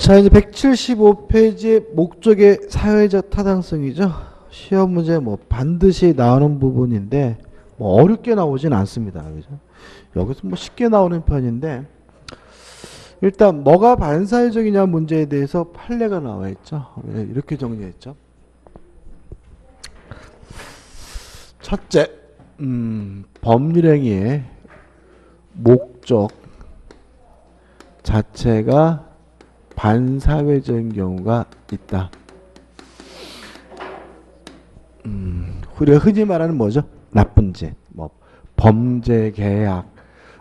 자, 이제 175페이지의 목적의 사회적 타당성이죠. 시험 문제 뭐 반드시 나오는 부분인데 뭐 어렵게 나오진 않습니다. 그죠? 여기서 뭐 쉽게 나오는 편인데 일단 뭐가 반사회적이냐 문제에 대해서 판례가 나와 있죠. 네, 이렇게 정리했죠. 첫째, 음, 법률행위의 목적 자체가 반사회적인 경우가 있다. 음, 우리가 흔히 말하는 뭐죠? 나쁜 짓, 뭐 범죄 계약,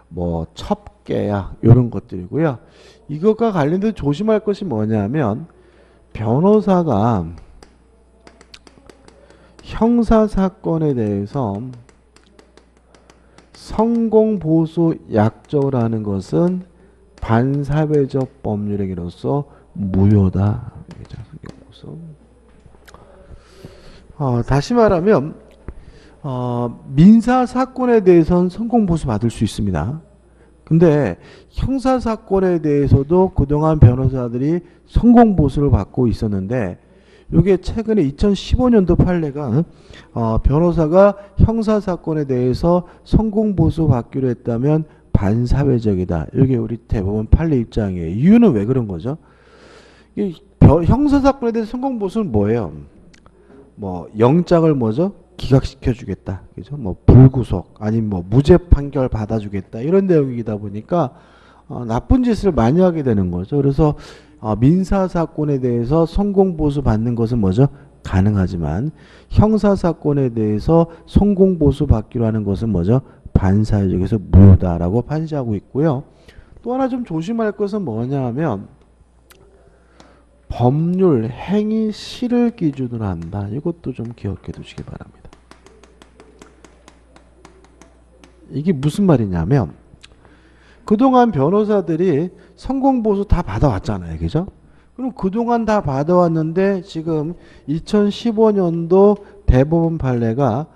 뭐 첩계약 이런 것들이고요. 이것과 관련돼서 조심할 것이 뭐냐면 변호사가 형사 사건에 대해서 성공 보수 하는 것은 반사회적 법률행위로서 무효다. 어, 다시 말하면 어, 민사 사건에 대해서는 성공 보수 받을 수 있습니다. 근데 형사 사건에 대해서도 그동안 변호사들이 성공 보수를 받고 있었는데 이게 최근에 2015년도 판례가 어, 변호사가 형사 사건에 대해서 성공 보수 받기로 했다면 반사회적이다. 이게 우리 대법원 판례 입장이에요. 이유는 왜 그런 거죠? 이 형사 사건에 대해서 성공 보수는 뭐예요? 뭐 영장을 뭐죠? 기각시켜 주겠다. 그죠? 뭐 불구속 아니면 뭐 무죄 판결 받아 주겠다. 이런 내용이다 보니까 어, 나쁜 짓을 많이 하게 되는 거죠. 그래서 어, 민사 사건에 대해서 성공 보수 받는 것은 뭐죠? 가능하지만 형사 사건에 대해서 성공 보수 받기로 하는 것은 뭐죠? 반사회적에서 무효다라고 판시하고 있고요. 또 하나 좀 조심할 것은 뭐냐 하면 법률 행위 시를 기준으로 한다. 이것도 좀 기억해 두시기 바랍니다. 이게 무슨 말이냐면 그동안 변호사들이 성공보수 다 받아왔잖아요. 그죠? 그럼 그동안 다 받아왔는데 지금 2015년도 대법원 판례가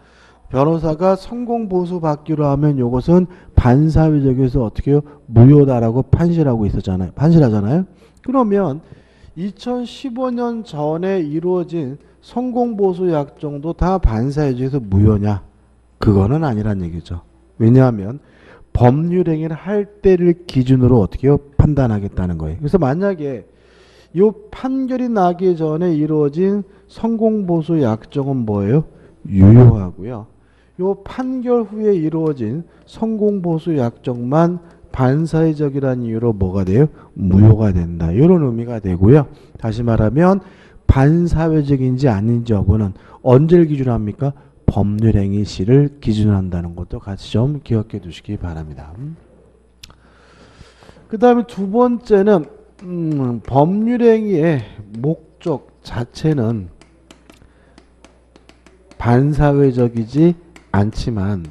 변호사가 성공 보수 받기로 하면 이것은 반사회적에서 어떻게 요 무효다라고 판시하고 있었잖아요. 판시하잖아요. 그러면 2015년 전에 이루어진 성공 보수 약정도 다 반사회적에서 무효냐? 그거는 아니란 얘기죠. 왜냐하면 법률 행위를 할 때를 기준으로 어떻게 요 판단하겠다는 거예요. 그래서 만약에 이 판결이 나기 전에 이루어진 성공 보수 약정은 뭐예요? 유효하고요. 요 판결 후에 이루어진 성공보수 약정만 반사회적이라는 이유로 뭐가 돼요? 무효가 된다. 이런 의미가 되고요. 다시 말하면 반사회적인지 아닌지 여부는 언제를 기준합니까? 법률행위 시를 기준한다는 것도 같이 좀 기억해 두시기 바랍니다. 그 다음에 두 번째는 음, 법률행위의 목적 자체는 반사회적이지 않지만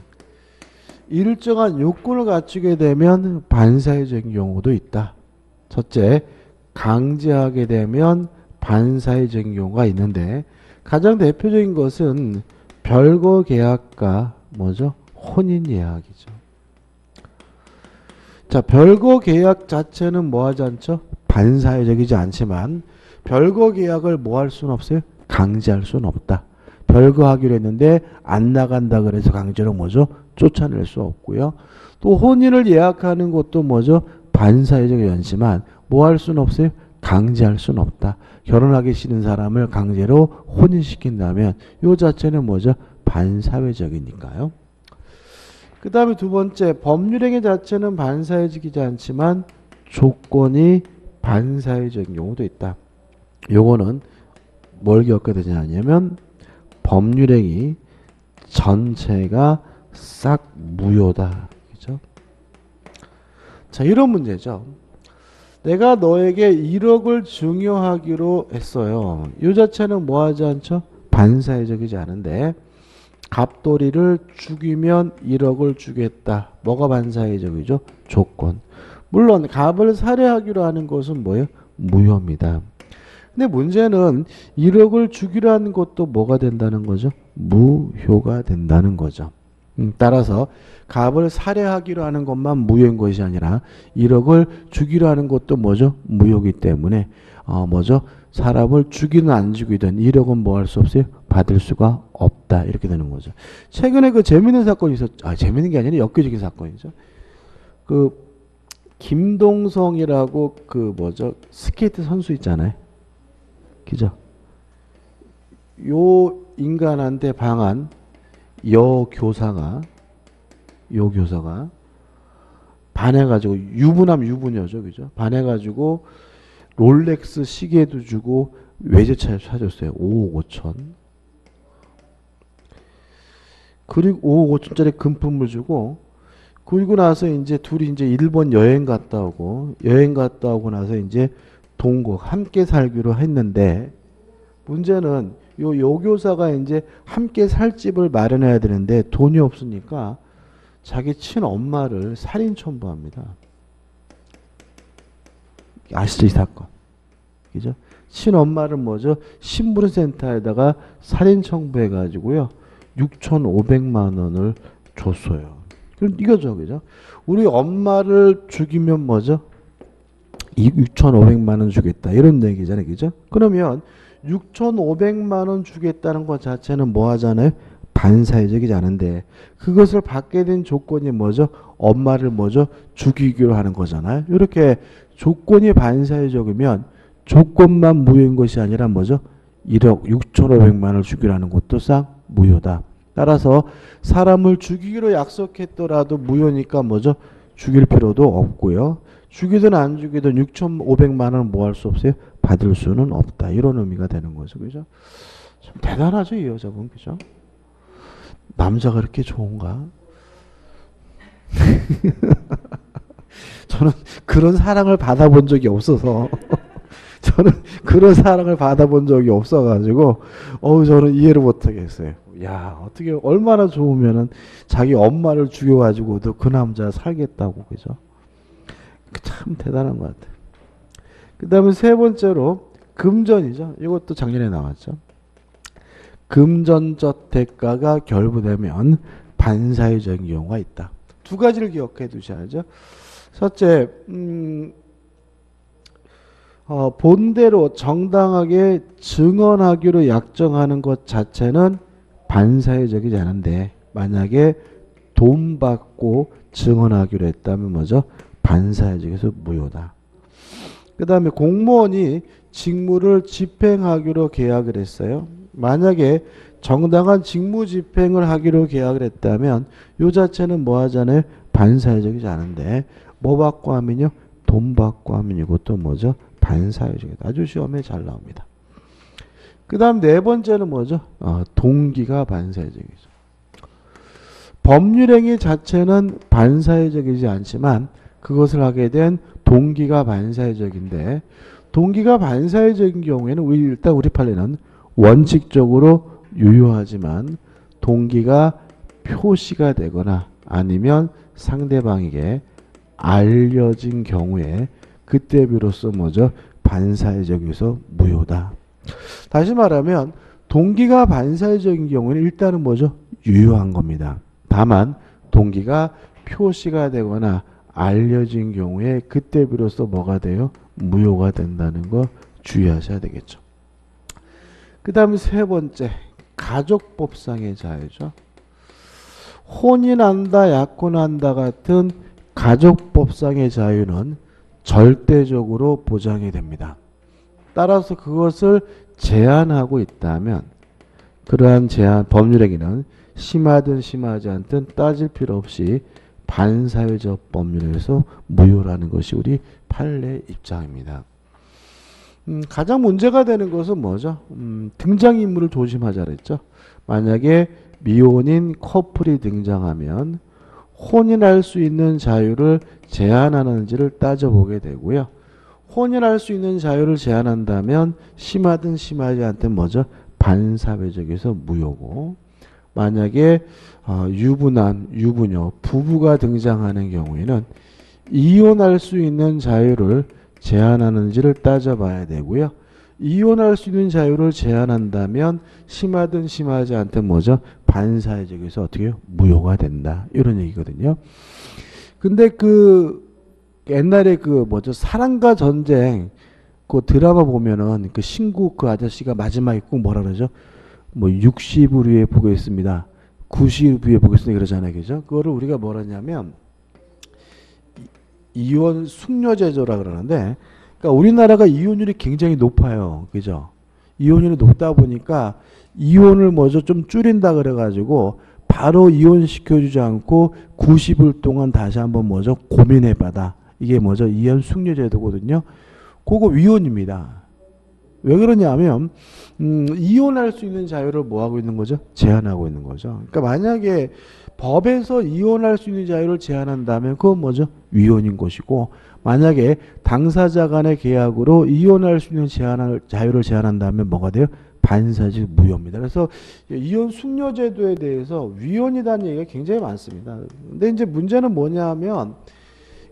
일정한 요건을 갖추게 되면 반사회적인 경우도 있다. 첫째, 강제하게 되면 반사회적인 경우가 있는데 가장 대표적인 것은 별거 계약과 뭐죠? 혼인 예약이죠. 자, 별거 계약 자체는 뭐 하지 않죠? 반사회적이지 않지만 별거 계약을 뭐 할 수는 없어요? 강제할 수는 없다. 별거 하기로 했는데 안 나간다 그래서 강제로 뭐죠? 쫓아낼 수 없고요. 또 혼인을 예약하는 것도 뭐죠? 반사회적 연시만 뭐 할 수는 없어요? 강제할 수는 없다. 결혼하기 싫은 사람을 강제로 혼인시킨다면 요 자체는 뭐죠? 반사회적이니까요. 그 다음에 두 번째 법률행위 자체는 반사회적이지 않지만 조건이 반사회적인 경우도 있다. 요거는 뭘 기억해야 되냐면 법률행위 전체가 싹 무효다. 그죠? 자, 이런 문제죠. 내가 너에게 1억을 증여하기로 했어요. 이 자체는 뭐 하지 않죠? 반사회적이지 않은데 갑돌이를 죽이면 1억을 주겠다. 뭐가 반사회적이죠? 조건. 물론 갑을 살해하기로 하는 것은 뭐예요? 무효입니다. 근데 문제는 1억을 주기로 하는 것도 뭐가 된다는 거죠? 무효가 된다는 거죠. 음, 따라서 갑을 살해하기로 하는 것만 무효인 것이 아니라 1억을 주기로 하는 것도 뭐죠? 무효기 때문에 어 뭐죠? 사람을 죽이든 안 죽이든 1억은 뭐 할 수 없어요? 받을 수가 없다. 이렇게 되는 거죠. 최근에 그 재밌는 사건이 있었, 아, 재밌는 게 아니라 엽기적인 사건이죠. 그, 김동성이라고 그 뭐죠? 스케이트 선수 있잖아요. 그죠? 요 인간한테 방한 여 교사가 요 교사가 반해가지고 유부남 유부녀죠, 그죠? 반해가지고 롤렉스 시계도 주고 외제차를 사줬어요. 5억 5천. 그리고 5억 5천짜리 금품을 주고 그리고 나서 이제 둘이 이제 일본 여행 갔다 오고 여행 갔다 오고 나서 이제 동거 함께 살기로 했는데 문제는 요 요교사가 이제 함께 살 집을 마련해야 되는데 돈이 없으니까 자기 친엄마를 살인 첨부합니다. 아시죠 이 사건? 그죠? 친엄마를 뭐죠? 신부센터에다가 살인 청부해 가지고요. 6,500만 원을 줬어요. 그럼 이거죠. 그죠? 우리 엄마를 죽이면 뭐죠? 6,500만 원 주겠다. 이런 얘기잖아요. 그죠? 그러면 6,500만 원 주겠다는 것 자체는 뭐 하잖아요? 반사회적이지 않은데 그것을 받게 된 조건이 뭐죠? 엄마를 뭐죠? 죽이기로 하는 거잖아요. 이렇게 조건이 반사회적이면 조건만 무효인 것이 아니라 뭐죠? 1억 6,500만 원을 주기라는 것도 싹 무효다. 따라서 사람을 죽이기로 약속했더라도 무효니까 뭐죠? 죽일 필요도 없고요. 죽이든 안 죽이든 6,500만 원을 뭐할 수 없어요? 받을 수는 없다. 이런 의미가 되는 거죠. 그죠? 참 대단하죠, 이 여자분. 그죠? 남자가 그렇게 좋은가? 저는 그런 사랑을 받아본 적이 없어서 저는 그런 사랑을 받아본 적이 없어가지고 어우 저는 이해를 못하겠어요. 야 어떻게 얼마나 좋으면은 자기 엄마를 죽여가지고도 그 남자 살겠다고 그죠? 참 대단한 것 같아요. 그 다음에 세 번째로 금전이죠. 이것도 작년에 나왔죠. 금전저택가가 결부되면 반사회적인 경우가 있다. 두 가지를 기억해 두셔야죠. 첫째, 음, 어, 본대로 정당하게 증언하기로 약정하는 것 자체는 반사회적이지 않은데 만약에 돈 받고 증언하기로 했다면 뭐죠? 반사회적에서 무효다. 그 다음에 공무원이 직무를 집행하기로 계약을 했어요. 만약에 정당한 직무 집행을 하기로 계약을 했다면 요 자체는 뭐 하잖아요? 반사회적이지 않은데 뭐 받고 하면요? 돈 받고 하면 이것도 뭐죠? 반사회적이다. 아주 시험에 잘 나옵니다. 그 다음 네 번째는 뭐죠? 어, 동기가 반사회적이죠. 법률행위 자체는 반사회적이지 않지만 그것을 하게 된 동기가 반사회적인데 동기가 반사회적인 경우에는 우리 일단 우리 판례는 원칙적으로 유효하지만 동기가 표시가 되거나 아니면 상대방에게 알려진 경우에 그때 비로소 뭐죠? 반사회적에서 무효다. 다시 말하면 동기가 반사회적인 경우는 일단은 뭐죠? 유효한 겁니다. 다만 동기가 표시가 되거나 알려진 경우에 그때 비로소 뭐가 돼요? 무효가 된다는 거 주의하셔야 되겠죠. 그 다음에 세 번째 가족법상의 자유죠. 혼인한다, 약혼한다 같은 가족법상의 자유는 절대적으로 보장이 됩니다. 따라서 그것을 제한하고 있다면 그러한 제한 법률행위는 심하든 심하지 않든 따질 필요 없이 반사회적 법률에서 무효라는 것이 우리 판례 입장입니다. 음, 가장 문제가 되는 것은 뭐죠? 음, 등장인물을 조심하자 그랬죠. 만약에 미혼인 커플이 등장하면 혼인할 수 있는 자유를 제한하는지를 따져보게 되고요. 혼인할 수 있는 자유를 제한한다면 심하든 심하지 않든 뭐죠? 반사회적에서 무효고 만약에 어, 유부남, 유부녀, 부부가 등장하는 경우에는 이혼할 수 있는 자유를 제한하는지를 따져봐야 되고요. 이혼할 수 있는 자유를 제한한다면 심하든 심하지 않든 뭐죠? 반사회적에서 어떻게? 무효가 된다. 이런 얘기거든요. 근데 그 옛날에 그 뭐죠? 사랑과 전쟁 그 드라마 보면은 그 신구 그 아저씨가 마지막에 꼭 뭐라 그러죠? 뭐 60을 위해 보겠습니다. 90을 위해 보겠습니다. 그러잖아요. 그죠? 그거를 우리가 뭐라 냐면 이혼 숙려제조라 그러는데 그러니까 우리나라가 이혼율이 굉장히 높아요. 그죠? 이혼율이 높다 보니까 이혼을 먼저 좀 줄인다 그래가지고 바로 이혼시켜주지 않고 90일 동안 다시 한번 뭐죠? 고민해봐다. 이게 뭐죠? 이혼 숙려제도거든요. 그거 위헌입니다. 왜 그러냐면 음, 이혼할 수 있는 자유를 뭐 하고 있는 거죠? 제한하고 있는 거죠. 그러니까 만약에 법에서 이혼할 수 있는 자유를 제한한다면 그건 뭐죠? 위헌인 것이고 만약에 당사자 간의 계약으로 이혼할 수 있는 제한을 자유를 제한한다면 뭐가 돼요? 반사적 무효입니다. 그래서 이혼 숙려 제도에 대해서 위헌이라는 얘기가 굉장히 많습니다. 근데 이제 문제는 뭐냐면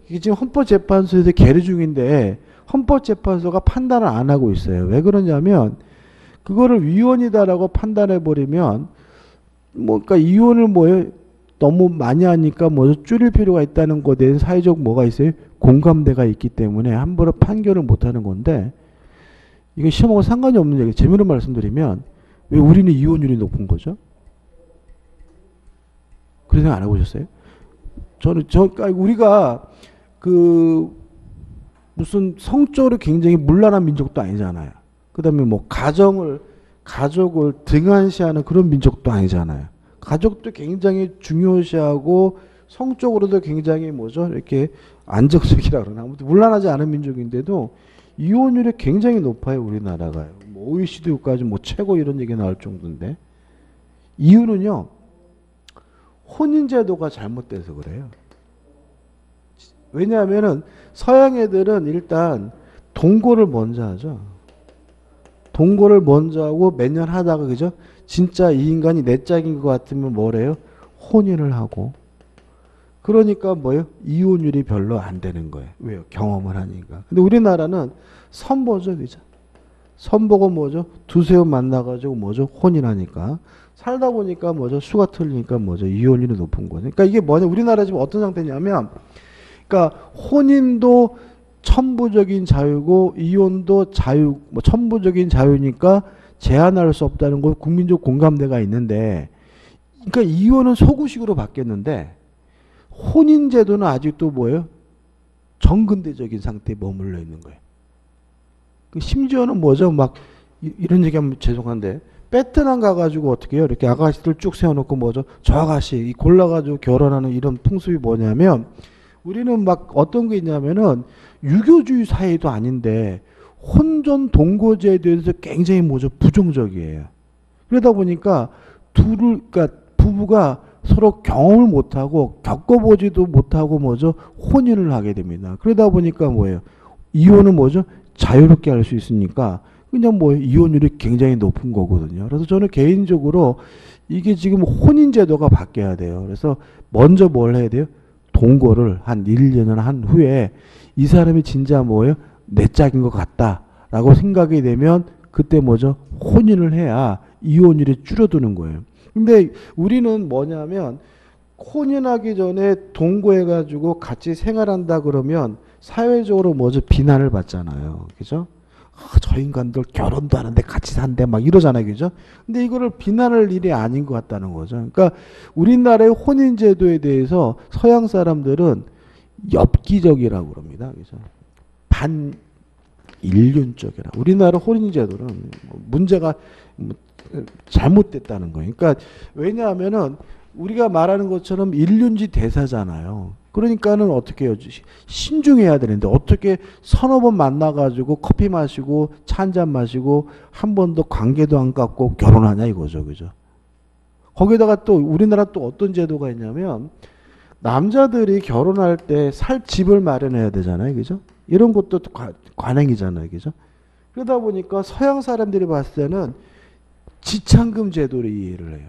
이게 지금 헌법재판소에서 계류 중인데 헌법재판소가 판단을 안 하고 있어요. 왜 그러냐면 그거를 위헌이다라고 판단해 버리면 뭐 그러니까 이혼을 뭐에 너무 많이 하니까 뭐 줄일 필요가 있다는 것에 대한 사회적 뭐가 있어요? 공감대가 있기 때문에 함부로 판결을 못 하는 건데 이게 시험하고 상관이 없는 얘기. 재미로 말씀드리면 왜 우리는 이혼율이 높은 거죠? 그런 생각 안 해보셨어요? 저는 저 그러니까 우리가 그 무슨 성적으로 굉장히 문란한 민족도 아니잖아요. 그 다음에 뭐 가정을 가족을 등한시하는 그런 민족도 아니잖아요. 가족도 굉장히 중요시하고 성적으로도 굉장히 뭐죠 이렇게 안정적이라 그러나 아무튼 문란하지 않은 민족인데도 이혼율이 굉장히 높아요 우리나라가 뭐 OECD 국가지 뭐 최고 이런 얘기 나올 정도인데 이유는요 혼인제도가 잘못돼서 그래요. 왜냐하면은 서양 애들은 일단 동거를 먼저 하죠. 동거를 먼저 하고 몇 년 하다가 그죠? 진짜 이 인간이 내 짝인 것 같으면 뭐래요? 혼인을 하고. 그러니까 뭐예요? 이혼율이 별로 안 되는 거예요. 왜요? 경험을 하니까. 근데 우리나라는 선보죠, 그죠? 선보고 뭐죠? 두세 번 만나가지고 뭐죠? 혼인하니까. 살다 보니까 뭐죠? 수가 틀리니까 뭐죠? 이혼율이 높은 거죠. 그러니까 이게 뭐냐? 우리나라 지금 어떤 상태냐면 그러니까 혼인도 천부적인 자유고 이혼도 자유, 뭐 천부적인 자유니까 제한할 수 없다는 거 국민적 공감대가 있는데, 그러니까 이혼은 소구식으로 바뀌었는데 혼인 제도는 아직도 뭐예요? 정근대적인 상태에 머물러 있는 거예요. 그 심지어는 뭐죠? 막 이런 얘기하면 죄송한데 베트남 가가지고 어떻게 해요? 이렇게 아가씨들 쭉 세워놓고 뭐죠? 저 아가씨 골라가지고 결혼하는 이런 풍습이 뭐냐면 우리는 막 어떤 게 있냐면은 유교주의 사회도 아닌데 혼전 동거제에 대해서 굉장히 뭐죠 부정적이에요. 그러다 보니까 둘을 그러니까 부부가 서로 경험을 못하고 겪어보지도 못하고 뭐죠 혼인을 하게 됩니다. 그러다 보니까 뭐예요 이혼은 뭐죠 자유롭게 할 수 있으니까 그냥 뭐 이혼율이 굉장히 높은 거거든요. 그래서 저는 개인적으로 이게 지금 혼인 제도가 바뀌어야 돼요. 그래서 먼저 뭘 해야 돼요? 동거를 한 1, 년을한 후에 이 사람이 진짜 뭐예요? 내 짝인 것 같다라고 생각이 되면 그때 뭐죠? 혼인을 해야 이혼율이 줄어드는 거예요. 근데 우리는 뭐냐면 혼인하기 전에 동거해가지고 같이 생활한다 그러면 사회적으로 뭐죠? 비난을 받잖아요. 그죠? 아, 저 인간들 결혼도 하는데 같이 산대 막 이러잖아요. 그죠? 근데 이거를 비난할 일이 아닌 것 같다는 거죠. 그러니까 우리나라의 혼인 제도에 대해서 서양 사람들은 엽기적이라고 그럽니다. 그죠? 반 인륜적이라. 우리나라 혼인 제도는 뭐 문제가 뭐 잘못됐다는 거예요. 그러니까 왜냐하면은 우리가 말하는 것처럼 인륜지 대사잖아요. 그러니까는 어떻게 해요? 신중해야 되는데 어떻게 서너 번 만나가지고 커피 마시고 차 한 잔 마시고 한 번도 관계도 안 갖고 결혼하냐 이거죠. 그죠? 거기다가 또 우리나라 또 어떤 제도가 있냐면 남자들이 결혼할 때 살 집을 마련해야 되잖아요. 그죠? 이런 것도 관행이잖아요. 그죠? 그러다 보니까 서양 사람들이 봤을 때는 지창금 제도를 이해를 해요.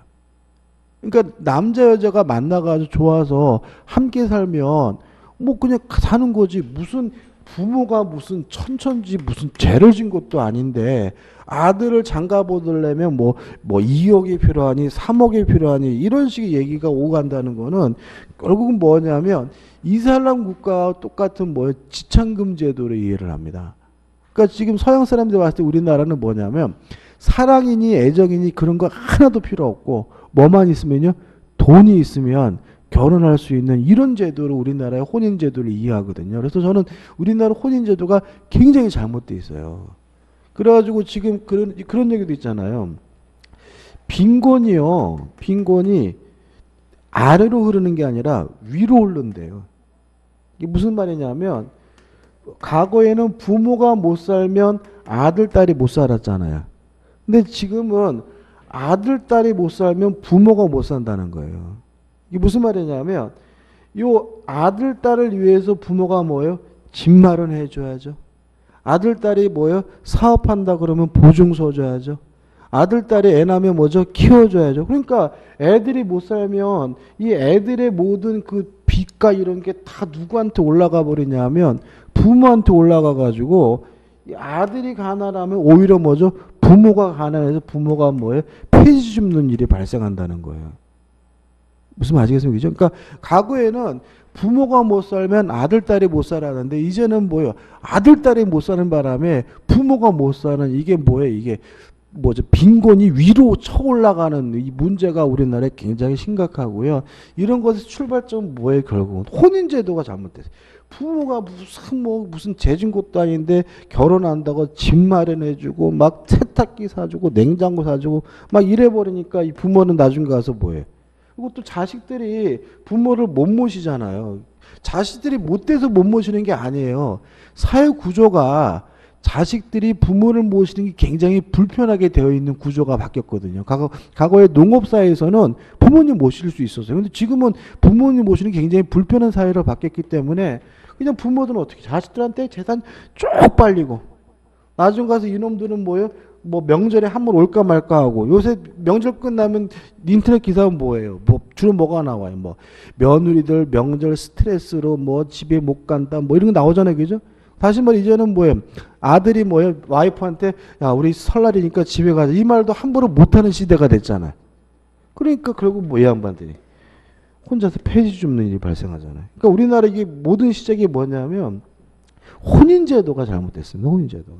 그러니까 남자 여자가 만나가지고 좋아서 함께 살면 뭐 그냥 사는 거지 무슨 부모가 무슨 천천지 무슨 죄를 진 것도 아닌데 아들을 장가 보들려면 뭐, 뭐 2억이 필요하니 3억이 필요하니 이런 식의 얘기가 오고 간다는 거는 결국은 뭐냐면 이슬람 국가와 똑같은 뭐 지창금 제도로 이해를 합니다. 그러니까 지금 서양 사람들 봤을 때 우리나라는 뭐냐면 사랑이니 애정이니 그런 거 하나도 필요 없고 뭐만 있으면요 돈이 있으면 결혼할 수 있는 이런 제도를 우리나라의 혼인 제도를 이해하거든요. 그래서 저는 우리나라 혼인 제도가 굉장히 잘못돼 있어요. 그래가지고 지금 그런 그런 얘기도 있잖아요. 빈곤이요, 빈곤이 아래로 흐르는 게 아니라 위로 흐른대요. 이게 무슨 말이냐면 과거에는 부모가 못 살면 아들 딸이 못 살았잖아요. 근데 지금은 아들 딸이 못 살면 부모가 못 산다는 거예요. 이게 무슨 말이냐면 요 아들 딸을 위해서 부모가 뭐예요? 집 마련해 줘야죠. 아들 딸이 뭐예요? 사업한다 그러면 보증서 줘야죠. 아들 딸이 애 낳으면 뭐죠? 키워줘야죠. 그러니까 애들이 못 살면 이 애들의 모든 그 빚과 이런 게 다 누구한테 올라가 버리냐면 부모한테 올라가 가지고 아들이 가난하면 오히려 뭐죠? 부모가 가난해서 부모가 뭐예요? 폐지 줍는 일이 발생한다는 거예요. 무슨 말 아시겠습니까? 그러니까 과거에는 부모가 못 살면 아들 딸이 못 살았는데 이제는 뭐요? 아들 딸이 못 사는 바람에 부모가 못 사는 이게 뭐예요? 이게 뭐죠? 빈곤이 위로 쳐 올라가는 이 문제가 우리나라에 굉장히 심각하고요. 이런 것의 출발점은 뭐예요? 결국은 혼인 제도가 잘못됐어요. 부모가 무슨 뭐 무슨 재진 것도 아닌데 결혼한다고 집 마련해주고 막 세탁기 사주고 냉장고 사주고 막 이래 버리니까 이 부모는 나중에 가서 뭐해? 그리고 또 자식들이 부모를 못 모시잖아요. 자식들이 못 돼서 못 모시는 게 아니에요. 사회 구조가 자식들이 부모를 모시는 게 굉장히 불편하게 되어 있는 구조가 바뀌었거든요. 과거, 과거에 농업사회에서는 부모님 모실 수 있었어요. 근데 지금은 부모님 모시는 게 굉장히 불편한 사회로 바뀌었기 때문에 그냥 부모들은 어떻게 자식들한테 재산 쭉 빨리고 나중 가서 이놈들은 뭐예요? 뭐 명절에 한 번 올까 말까 하고 요새 명절 끝나면 인터넷 기사는 뭐예요? 뭐 주로 뭐가 나와요? 뭐 며느리들 명절 스트레스로 뭐 집에 못 간다 뭐 이런 거 나오잖아요, 그죠? 다시 말 이제는 뭐예요? 아들이 뭐예요? 와이프한테 야 우리 설날이니까 집에 가자 이 말도 함부로 못하는 시대가 됐잖아요. 그러니까 결국 뭐이 양반들이 혼자서 폐지 줍는 일이 발생하잖아요. 그러니까 우리나라 이게 모든 시작이 뭐냐면 혼인제도가 잘못됐습니다. 혼인제도가.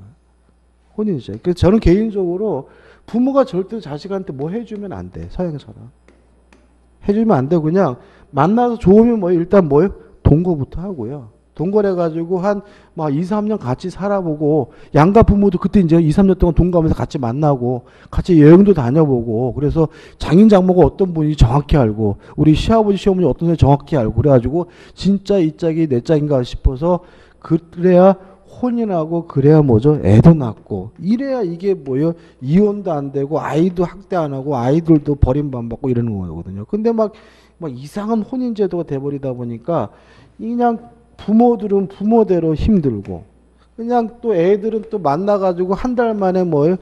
혼인제도. 그래서 저는 개인적으로 부모가 절대 자식한테 뭐 해주면 안 돼. 서양처럼. 해주면 안 되고 그냥 만나서 좋으면 뭐 일단 뭐요? 동거부터 하고요. 동거래 가지고 한 막 2, 3년 같이 살아보고 양가 부모도 그때 이제 2, 3년 동안 동거하면서 같이 만나고 같이 여행도 다녀보고 그래서 장인 장모가 어떤 분이 정확히 알고 우리 시아버지 시어머니 어떤 분이 정확히 알고 그래가지고 진짜 이 짝이 내 짝인가 싶어서 그래야 혼인하고 그래야 뭐죠? 애도 낳고. 이래야 이게 뭐요? 이혼도 안 되고 아이도 학대 안 하고 아이들도 버림받고 이러는 거거든요. 근데 막, 막 이상한 혼인 제도가 돼버리다 보니까 그냥 부모들은 부모대로 힘들고 그냥 또 애들은 또 만나가지고 한 달 만에 뭐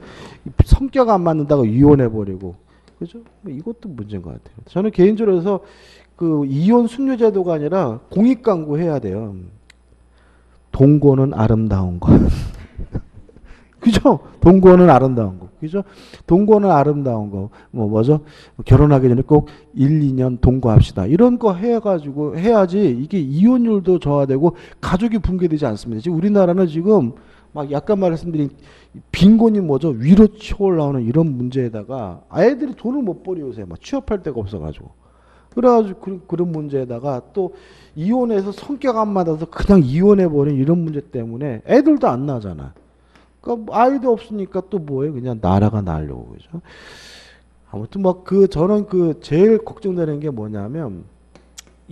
성격 안 맞는다고 이혼해 버리고 그죠? 뭐 이것도 문제인 것 같아요. 저는 개인적으로 그 이혼 순뇨 제도가 아니라 공익 광고 해야 돼요. 동거는 아름다운 것. 그죠? 동거는 아름다운 거. 그죠? 동거는 아름다운 거. 뭐, 뭐죠? 결혼하기 전에 꼭 1, 2년 동거합시다. 이런 거 해가지고 해야지 이게 이혼율도 저하되고 가족이 붕괴되지 않습니다. 지금 우리나라는 지금 막 약간 말씀드린 빈곤이 뭐죠? 위로 치어 올라오는 이런 문제에다가 아이들이 돈을 못 벌이 요새 막 취업할 데가 없어가지고. 그래가지고 그런, 그런 문제에다가 또 이혼해서 성격 안 맞아서 그냥 이혼해버린 이런 문제 때문에 애들도 안 나잖아. 그러니까 아이도 없으니까 또 뭐예요? 그냥 나라가 날려고 그죠? 아무튼 뭐그 저는 그 제일 걱정되는 게 뭐냐면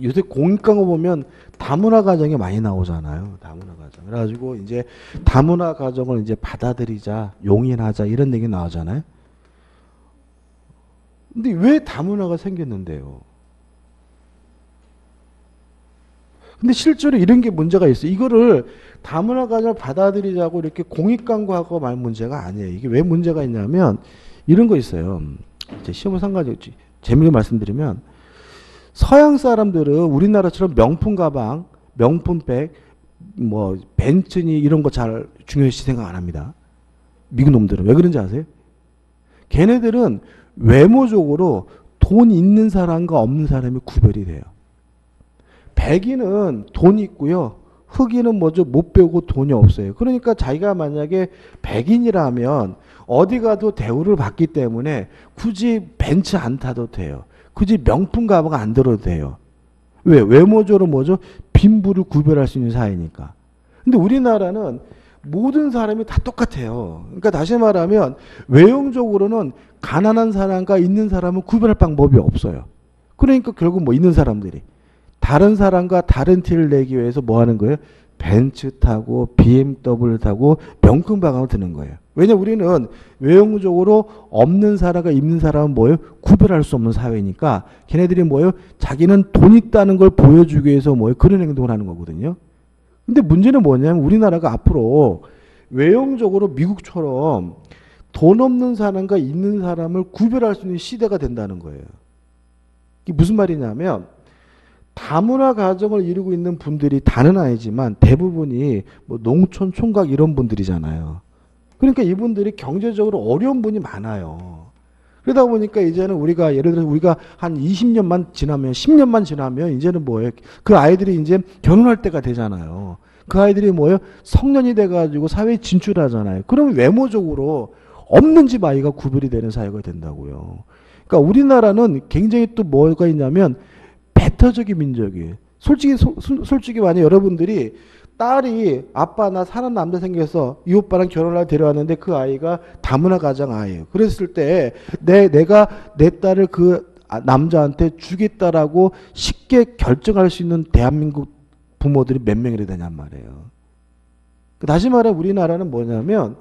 요새 공익광고 보면 다문화 가정이 많이 나오잖아요. 다문화 가정. 그래가지고 이제 다문화 가정을 이제 받아들이자, 용인하자 이런 얘기 나오잖아요. 근데 왜 다문화가 생겼는데요? 근데 실제로 이런 게 문제가 있어요. 이거를 다문화 가정을 받아들이자고 이렇게 공익 광고하고 말 문제가 아니에요. 이게 왜 문제가 있냐면 이런 거 있어요. 이제 시험을 상가지 재미로 말씀드리면 서양 사람들은 우리나라처럼 명품 가방, 명품 백, 뭐 벤츠니 이런 거 잘 중요시 생각 안 합니다. 미국 놈들은 왜 그런지 아세요? 걔네들은 외모적으로 돈 있는 사람과 없는 사람이 구별이 돼요. 백인은 돈 있고요. 흑인은 뭐죠? 못 배우고 돈이 없어요. 그러니까 자기가 만약에 백인이라면 어디 가도 대우를 받기 때문에 굳이 벤츠 안 타도 돼요. 굳이 명품 가방 안 들어도 돼요. 왜? 외모적으로 뭐죠? 빈부를 구별할 수 있는 사회니까. 근데 우리나라는 모든 사람이 다 똑같아요. 그러니까 다시 말하면 외형적으로는 가난한 사람과 있는 사람은 구별할 방법이 없어요. 그러니까 결국 뭐 있는 사람들이 다른 사람과 다른 티를 내기 위해서 뭐 하는 거예요? 벤츠 타고 BMW 타고 명품 가방을 드는 거예요. 왜냐 우리는 외형적으로 없는 사람과 있는 사람은 뭐예요? 구별할 수 없는 사회니까 걔네들이 뭐예요? 자기는 돈 있다는 걸 보여주기 위해서 뭐예요? 그런 행동을 하는 거거든요. 근데 문제는 뭐냐면 우리나라가 앞으로 외형적으로 미국처럼 돈 없는 사람과 있는 사람을 구별할 수 있는 시대가 된다는 거예요. 이게 무슨 말이냐면 다문화 가정을 이루고 있는 분들이 다는 아니지만 대부분이 뭐 농촌 총각 이런 분들이잖아요. 그러니까 이분들이 경제적으로 어려운 분이 많아요. 그러다 보니까 이제는 우리가 예를 들어서 우리가 한 20년만 지나면 10년만 지나면 이제는 뭐예요? 그 아이들이 이제 결혼할 때가 되잖아요. 그 아이들이 뭐예요? 성년이 돼 가지고 사회에 진출하잖아요. 그러면 외모적으로 없는 집 아이가 구별이 되는 사회가 된다고요. 그러니까 우리나라는 굉장히 또 뭐가 있냐면 배타적인 민족이에요. 솔직히 소, 솔직히 만약 여러분들이 딸이 아빠 나 사는 남자 생겨서 이 오빠랑 결혼을 데려왔는데 그 아이가 다문화 가정 아이예요. 그랬을 때 내 내가 내 딸을 그 아, 남자한테 주겠다라고 쉽게 결정할 수 있는 대한민국 부모들이 몇 명이나 되냔 말이에요. 그 다시 말해 우리나라는 뭐냐면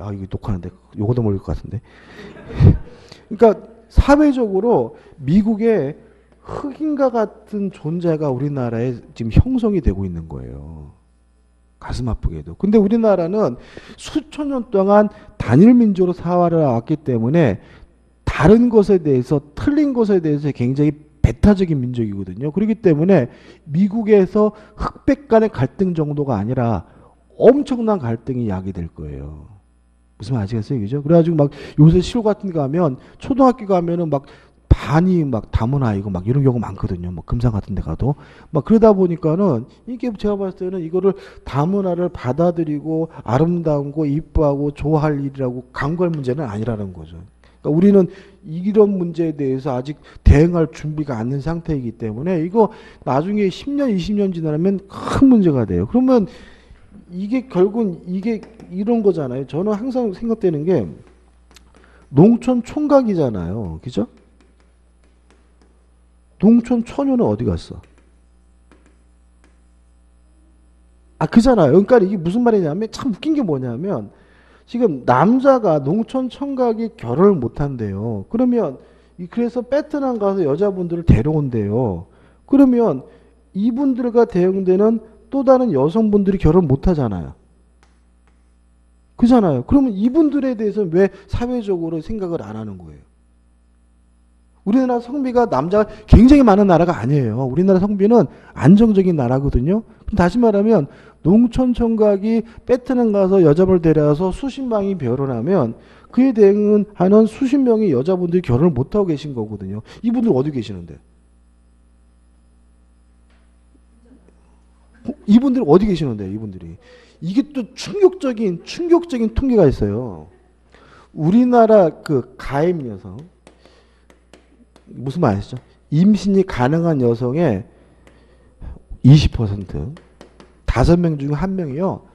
야 이거 녹화하는데 요거도 모를 것 같은데. 그러니까 사회적으로 미국의 흑인과 같은 존재가 우리나라에 지금 형성이 되고 있는 거예요. 가슴 아프게도. 근데 우리나라는 수천 년 동안 단일 민족으로 사활을 왔기 때문에 다른 것에 대해서 틀린 것에 대해서 굉장히 배타적인 민족이거든요. 그렇기 때문에 미국에서 흑백 간의 갈등 정도가 아니라 엄청난 갈등이 야기될 거예요. 무슨 말 아시겠어요? 그죠? 그래가지고 막 요새 시골 같은 데 가면 초등학교 가면은 막 반이 막 다문화이고 막 이런 경우 많거든요. 뭐 금상 같은 데 가도. 막 그러다 보니까는 이게 제가 봤을 때는 이거를 다문화를 받아들이고 아름다운 거 이뻐하고 좋아할 일이라고 강구할 문제는 아니라는 거죠. 그러니까 우리는 이런 문제에 대해서 아직 대응할 준비가 안된 상태이기 때문에 이거 나중에 10년, 20년 지나면 큰 문제가 돼요. 그러면 이게 결국은 이게 이런 거잖아요. 저는 항상 생각되는 게 농촌 총각이잖아요. 그죠? 농촌 처녀는 어디 갔어? 아, 그잖아요. 그러니까 이게 무슨 말이냐면 참 웃긴 게 뭐냐면 지금 남자가 농촌 청각이 결혼을 못 한대요. 그러면 그래서 베트남 가서 여자분들을 데려온대요. 그러면 이분들과 대응되는 또 다른 여성분들이 결혼 못 하잖아요. 그잖아요. 그러면 이분들에 대해서 왜 사회적으로 생각을 안 하는 거예요? 우리나라 성비가 남자가 굉장히 많은 나라가 아니에요. 우리나라 성비는 안정적인 나라거든요. 다시 말하면 농촌 청각이 베트남 가서 여자분을 데려와서 수십 명이 결혼하면 그에 대응하는 수십 명의 여자분들이 결혼을 못하고 계신 거거든요. 이분들 어디 계시는데? 이분들 어디 계시는데 이분들이 이게 또 충격적인 충격적인 통계가 있어요. 우리나라 그 가임 여성 무슨 말 아시죠? 임신이 가능한 여성의 20% 다섯 명중한 명이요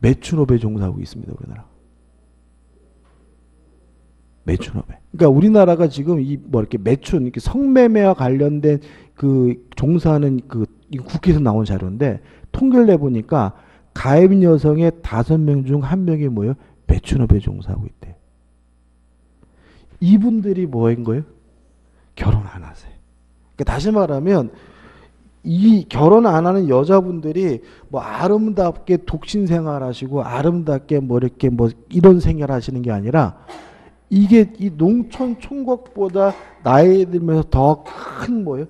매춘업에 종사하고 있습니다 우리나라. 매춘업에. 그러니까 우리나라가 지금 이 뭐 이렇게 매춘 이렇게 성매매와 관련된 그 종사하는 그 국회에서 나온 자료인데 통계를 내 보니까 가입 여성의 다섯 명 중 한 명이 뭐예요? 매춘업에 종사하고 있대. 이분들이 뭐인 거예요? 그러니까 다시 말하면 이 결혼 안 하는 여자분들이 뭐 아름답게 독신 생활하시고 아름답게 뭐 이렇게 뭐 이런 생활 하시는 게 아니라 이게 이 농촌 총각보다 나이 들면서 더 큰 뭐예요?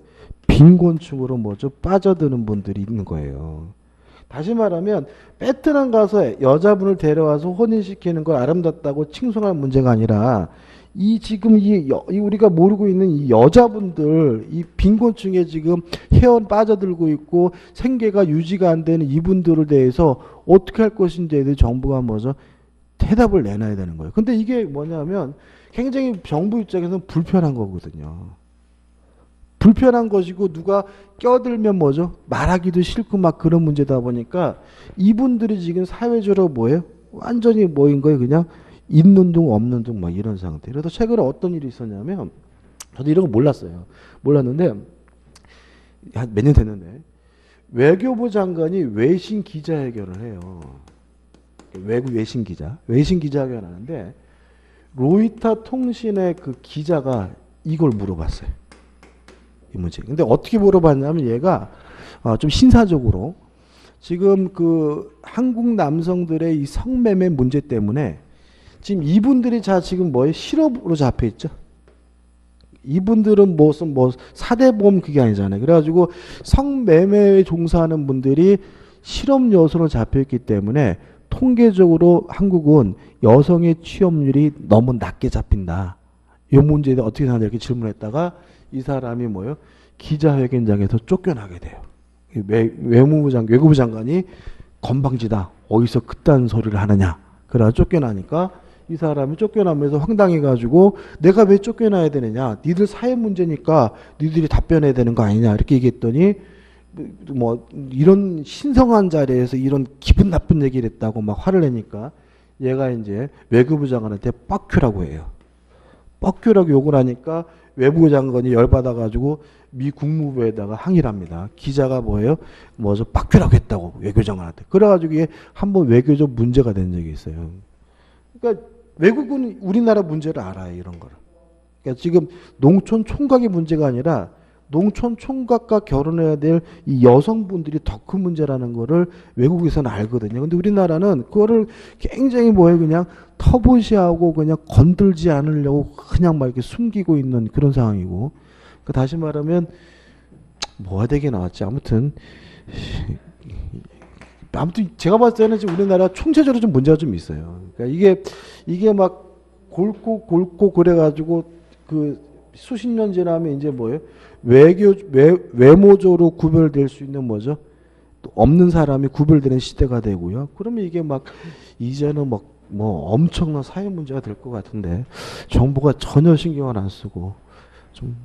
빈곤층으로 뭐죠? 빠져드는 분들이 있는 거예요. 다시 말하면 베트남 가서 여자분을 데려와서 혼인시키는 걸 아름답다고 칭송할 문제가 아니라 이 지금 이, 여, 이 우리가 모르고 있는 이 여자분들 이 빈곤층에 지금 회원 빠져들고 있고 생계가 유지가 안 되는 이분들을 대해서 어떻게 할 것인지에 대해 정부가 먼저 대답을 내놔야 되는 거예요. 근데 이게 뭐냐면 굉장히 정부 입장에서는 불편한 거거든요. 불편한 것이고 누가 껴들면 뭐죠? 말하기도 싫고 막 그런 문제다 보니까 이분들이 지금 사회적으로 뭐예요? 완전히 뭐인 거예요? 그냥 있는 둥 없는 둥 막 이런 상태. 그래서 최근에 어떤 일이 있었냐면 저도 이런 거 몰랐어요. 몰랐는데 한 몇 년 됐는데 외교부 장관이 외신 기자회견을 해요. 외국 외신 기자, 외신 기자회견 하는데 로이터 통신의 그 기자가 이걸 물어봤어요. 이 문제. 근데 어떻게 물어봤냐면 얘가 어, 좀 신사적으로 지금 그 한국 남성들의 이 성매매 문제 때문에 지금 이분들이 자 지금 뭐에 실업으로 잡혀 있죠. 이분들은 무슨 뭐 사대보험 그게 아니잖아요. 그래가지고 성매매에 종사하는 분들이 실업 요소로 잡혀 있기 때문에 통계적으로 한국은 여성의 취업률이 너무 낮게 잡힌다. 이 문제에 대해 어떻게 생각하냐 이렇게 질문했다가 이 사람이 뭐요? 기자회견장에서 쫓겨나게 돼요. 외, 외무부 장, 외교부 장관이 건방지다. 어디서 그딴 소리를 하느냐. 그러다 쫓겨나니까 이 사람이 쫓겨나면서 황당해가지고 내가 왜 쫓겨나야 되느냐. 니들 사회 문제니까 니들이 답변해야 되는 거 아니냐. 이렇게 얘기했더니 뭐 이런 신성한 자리에서 이런 기분 나쁜 얘기를 했다고 막 화를 내니까 얘가 이제 외교부 장관한테 뻑큐라고 해요. 뻑큐라고 욕을 하니까 외무부 장관이 열받아가지고 미 국무부에다가 항의를 합니다. 기자가 뭐예요? 뭐저 빡큐라고 했다고 외교장관한테. 그래가지고 이게 한번 외교적 문제가 된 적이 있어요. 그러니까 외국은 우리나라 문제를 알아요. 이런 거를. 그러니까 지금 농촌 총각의 문제가 아니라 농촌 총각과 결혼해야 될 이 여성분들이 더 큰 문제라는 거를 외국에서는 알거든요. 근데 우리나라는 그거를 굉장히 뭐예요? 그냥 터부시하고 그냥 건들지 않으려고 그냥 막 이렇게 숨기고 있는 그런 상황이고. 그 다시 말하면 뭐가 되게 나왔지. 아무튼 아무튼 제가 봤을 때는 지금 우리나라 총체적으로 좀 문제가 좀 있어요. 그러니까 이게 이게 막 골고 골고 그래가지고 그 수십 년 지나면 이제 뭐예요? 외교 외, 외모적으로 구별될 수 있는 뭐죠? 없는 사람이 구별되는 시대가 되고요. 그러면 이게 막 이제는 막 뭐 엄청난 사회 문제가 될 것 같은데 정부가 전혀 신경을 안 쓰고 좀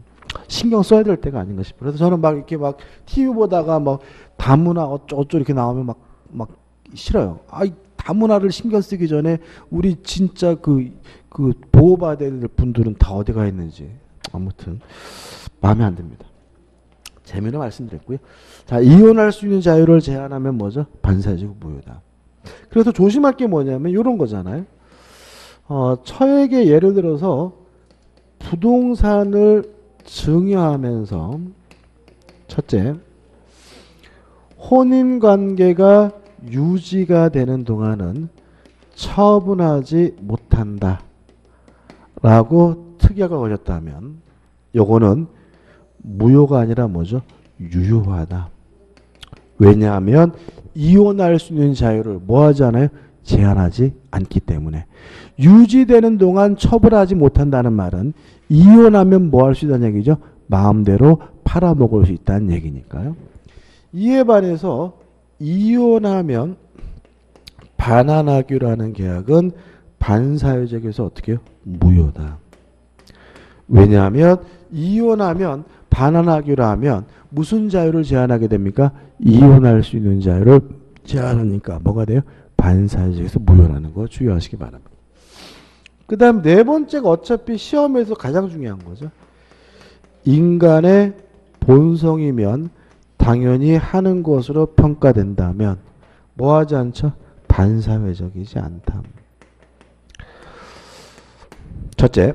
신경 써야 될 때가 아닌가 싶어요. 그래서 저는 막 이렇게 막 TV 보다가 막 다문화 어쩌고 이렇게 나오면 막 막 싫어요. 아, 다문화를 신경 쓰기 전에 우리 진짜 그, 그 보호받아야 될 분들은 다 어디 가 있는지. 아무튼 마음에 안 듭니다. 재미로 말씀드렸고요. 자, 이혼할 수 있는 자유를 제한하면 뭐죠? 반사적 무효다. 그래서 조심할 게 뭐냐면 이런 거잖아요. 어, 처에게 예를 들어서 부동산을 증여하면서 첫째, 혼인 관계가 유지가 되는 동안은 처분하지 못한다. 라고 특약을 걸렸다면 요거는 무효가 아니라 뭐죠? 유효하다. 왜냐하면 이혼할 수 있는 자유를 뭐 하잖아요? 제한하지 않기 때문에 유지되는 동안 처벌하지 못한다는 말은 이혼하면 뭐 할 수 있다는 얘기죠? 마음대로 팔아먹을 수 있다는 얘기니까요. 이에 반해서 이혼하면 반환하기라는 계약은 반사회적에서 어떻게 해요? 무효다. 왜냐하면 이혼하면 반환하기로 하면 무슨 자유를 제한하게 됩니까? 이혼할 수 있는 자유를 제한하니까 뭐가 돼요? 반사회적에서 무효라는 거 주의하시기 바랍니다. 그 다음 네 번째가 어차피 시험에서 가장 중요한 거죠. 인간의 본성이면 당연히 하는 것으로 평가된다면 뭐 하지 않죠? 반사회적이지 않다. 첫째,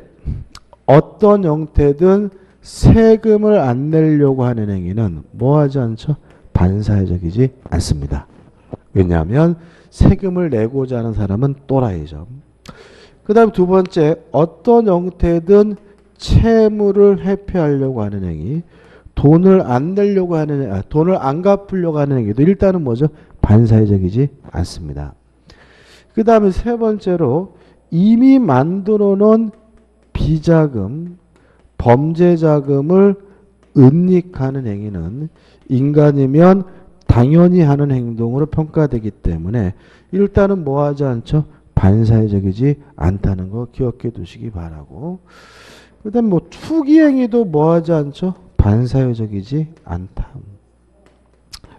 어떤 형태든 세금을 안 내려고 하는 행위는 뭐 하지 않죠? 반사회적이지 않습니다. 왜냐하면 세금을 내고자 하는 사람은 또라이죠. 그 다음 두 번째, 어떤 형태든 채무를 회피하려고 하는 행위, 돈을 안 내려고 하는, 아, 돈을 안 갚으려고 하는 행위도 일단은 뭐죠? 반사회적이지 않습니다. 그 다음에 세 번째로 이미 만들어 놓은 비자금, 범죄 자금을 은닉하는 행위는 인간이면 당연히 하는 행동으로 평가되기 때문에 일단은 뭐 하지 않죠? 반사회적이지 않다는 거 기억해 두시기 바라고. 그 다음 뭐 투기 행위도 뭐 하지 않죠? 반사회적이지 않다.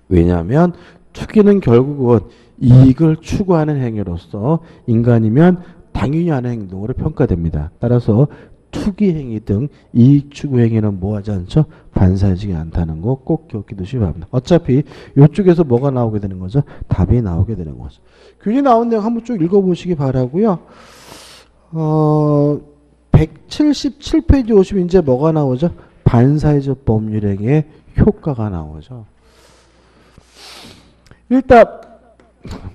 왜냐하면 투기는 결국은 이익을 추구하는 행위로서 인간이면 당연히 하는 행동으로 평가됩니다. 따라서 투기 행위 등 이익 추구 행위는 뭐 하지 않죠? 반사해지지 않다는 거 꼭 기억해 두시기 바랍니다. 어차피 이쪽에서 뭐가 나오게 되는 거죠? 답이 나오게 되는 거죠. 균이 나온 내용 한번 쭉 읽어보시기 바라고요. 어, 177페이지 오시면 이제 뭐가 나오죠? 반사회적 법률행위의 효과가 나오죠. 일단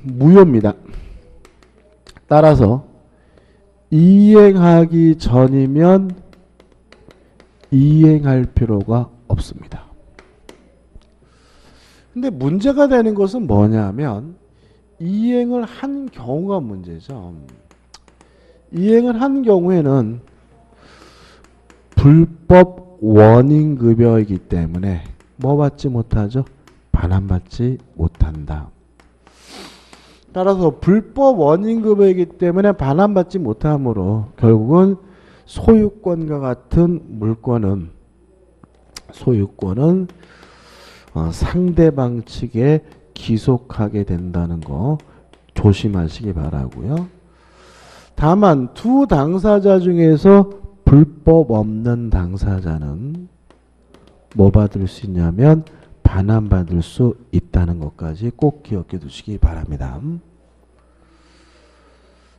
무효입니다. 따라서 이행하기 전이면 이행할 필요가 없습니다. 근데 문제가 되는 것은 뭐냐면 이행을 한 경우가 문제죠. 이행을 한 경우에는 불법 원인 급여이기 때문에 뭐 받지 못하죠? 반환받지 못한다. 따라서 불법 원인 급여이기 때문에 반환받지 못하므로 결국은 소유권과 같은 물권은 소유권은 어, 상대방 측에 기속하게 된다는 거 조심하시기 바라고요. 다만 두 당사자 중에서 불법 없는 당사자는 뭐 받을 수 있냐면 반환받을 수 있다는 것까지 꼭 기억해 두시기 바랍니다.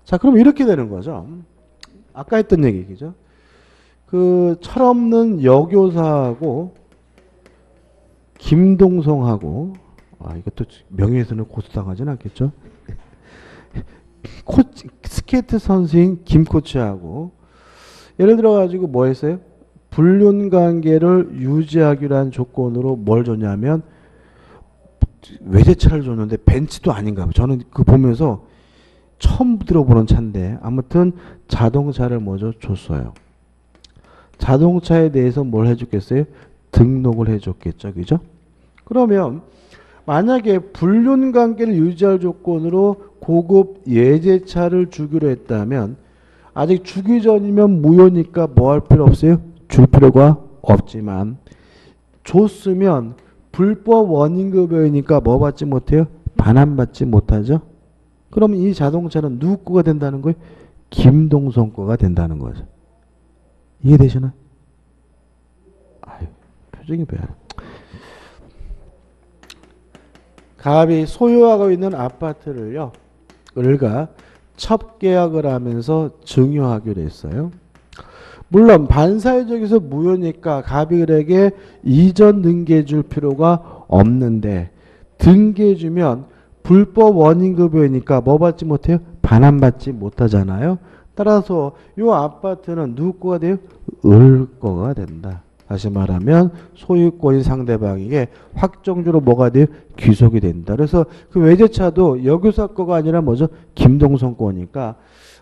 자, 그럼 이렇게 되는 거죠. 아까 했던 얘기죠. 그 철없는 여교사하고 김동성하고 아 이것도 명예훼손을 고소당하진 않겠죠. 코 스케이트 선수인 김 코치하고 예를 들어 가지고 뭐 했어요? 불륜 관계를 유지하기로 한 조건으로 뭘 줬냐면 외제차를 줬는데 벤츠도 아닌가. 저는 그 보면서 처음 들어보는 차인데 아무튼 자동차를 먼저 줬어요. 자동차에 대해서 뭘 해줬겠어요? 등록을 해줬겠죠. 그죠? 그러면 만약에 불륜 관계를 유지할 조건으로 고급 예제차를 주기로 했다면 아직 주기 전이면 무효니까 뭐 할 필요 없어요? 줄 필요가 없지만 줬으면 불법 원인급여이니까 뭐 받지 못해요? 반환받지 못하죠? 그럼 이 자동차는 누구 거가 된다는 거예요? 김동성 거가 된다는 거죠. 이해되시나? 아유, 표정이 뭐야. 갑이 소유하고 있는 아파트를요. 을가 첩 계약을 하면서 증여하기로 했어요. 물론 반사회적에서 무효니까 갑이을에게 이전 등기해 줄 필요가 없는데 등기해 주면 불법 원인급여니까 뭐 받지 못해요? 반환받지 못하잖아요. 따라서 이 아파트는 누구 거가 돼요? 을 거가 된다. 다시 말하면 소유권이 상대방에게 확정적으로 뭐가 돼요? 귀속이 된다. 그래서 그 외제차도 여교사 거가 아니라 뭐죠? 김동성 거니까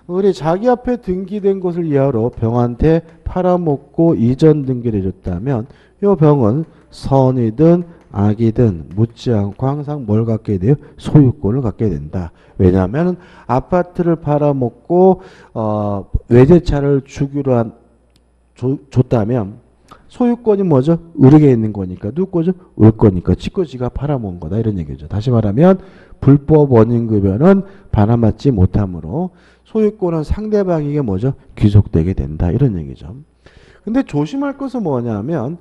우리 자기 앞에 등기된 것을 이하로 병한테 팔아먹고 이전 등기를 해줬다면 이 병은 선이든 악이든 묻지 않고 항상 뭘 갖게 돼요? 소유권을 갖게 된다. 왜냐하면 아파트를 팔아먹고 어, 외제차를 주기로 한 조, 줬다면 소유권이 뭐죠? 을에게 있는 거니까 누구 거죠? 을 거니까 지거 지가 팔아먹은 거다 이런 얘기죠. 다시 말하면 불법 원인급여는 반환받지 못하므로 소유권은 상대방에게 뭐죠? 귀속되게 된다 이런 얘기죠. 근데 조심할 것은 뭐냐면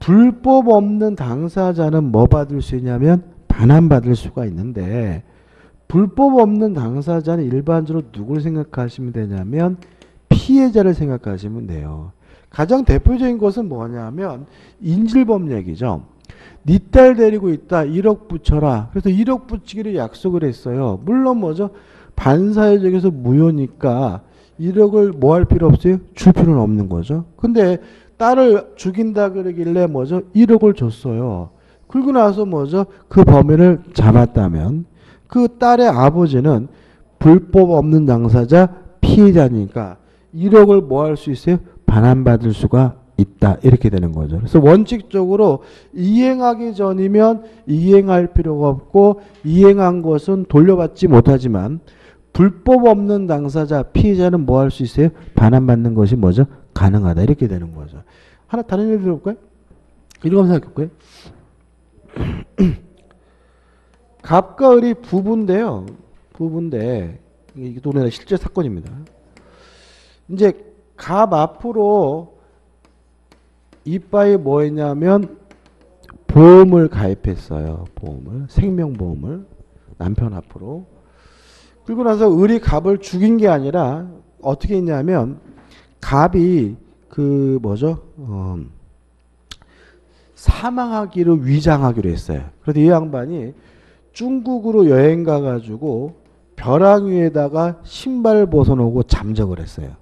불법 없는 당사자는 뭐 받을 수 있냐면 반환받을 수가 있는데 불법 없는 당사자는 일반적으로 누굴 생각하시면 되냐면 피해자를 생각하시면 돼요. 가장 대표적인 것은 뭐냐면 인질범 얘기죠. 니딸 데리고 있다. 1억 붙여라. 그래서 1억 붙이기로 약속을 했어요. 물론 뭐죠? 반사회적에서 무효니까 1억을 뭐 할 필요 없어요? 줄 필요는 없는 거죠. 근데 딸을 죽인다 그러길래 뭐죠? 1억을 줬어요. 그리고 나서 뭐죠? 그 범인을 잡았다면 그 딸의 아버지는 불법 없는 당사자 피해자니까 1억을 뭐 할 수 있어요? 반환받을 수가 있다. 이렇게 되는 거죠. 그래서 원칙적으로 이행하기 전이면 이행할 필요가 없고 이행한 것은 돌려받지 못하지만 불법 없는 당사자 피해자는 뭐 할 수 있어요? 반환받는 것이 뭐죠? 가능하다. 이렇게 되는 거죠. 하나 다른 예를 들어볼까요? 이런 거 생각해 볼까요? 갑과 을이 부부인데요. 부부인데 이게 우리나라 실제 사건입니다. 이제 갑 앞으로 이빠이 뭐 했냐면 보험을 가입했어요. 보험을 생명보험을 남편 앞으로 그리고 나서 을이 갑을 죽인 게 아니라 어떻게 했냐면 갑이 그 뭐죠? 어, 사망하기로 위장하기로 했어요. 그래서 이 양반이 중국으로 여행 가가지고 벼랑 위에다가 신발 벗어놓고 잠적을 했어요.